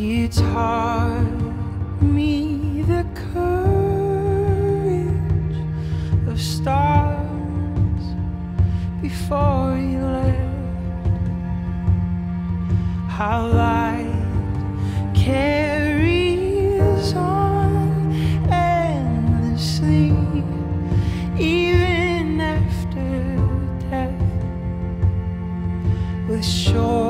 You taught me the courage of stars before you left. How light carries on endlessly, even after death. With sure.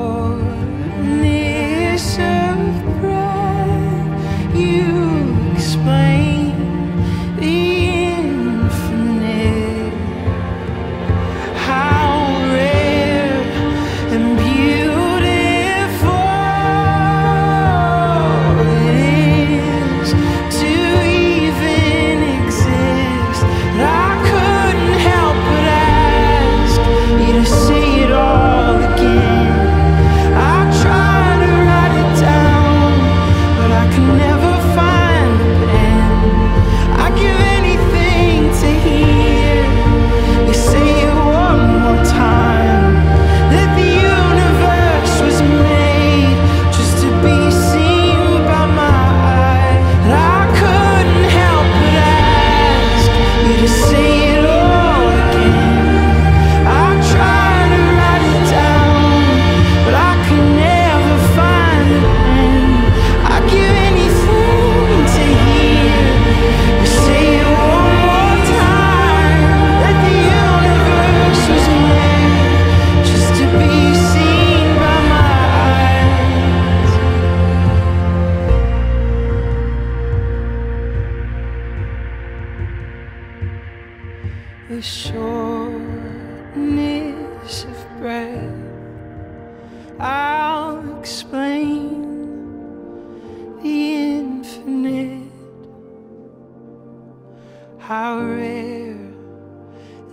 the shortness of breath. I'll explain the infinite, how rare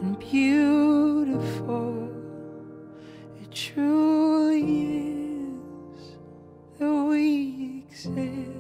and beautiful it truly is that we exist.